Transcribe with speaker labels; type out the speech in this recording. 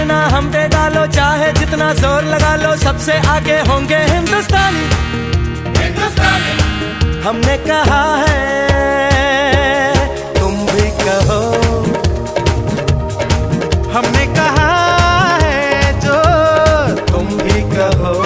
Speaker 1: वरना हम पे डालो, चाहे जितना ज़ोर लगा लो, सबसे आगे होंगे हिंदुस्तानी
Speaker 2: हिंदुस्तानी।
Speaker 1: हमने कहा है, तुम भी कहो। हमने कहा है, जो तुम भी कहो।